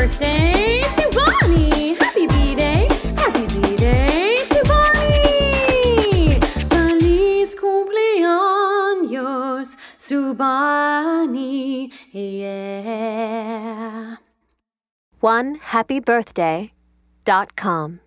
birthday to Bonnie! Happy B-Day! Happy B-Day to Bonnie! Feliz cumpleaños, su Bonnie, yeah! One happy birthday dot com.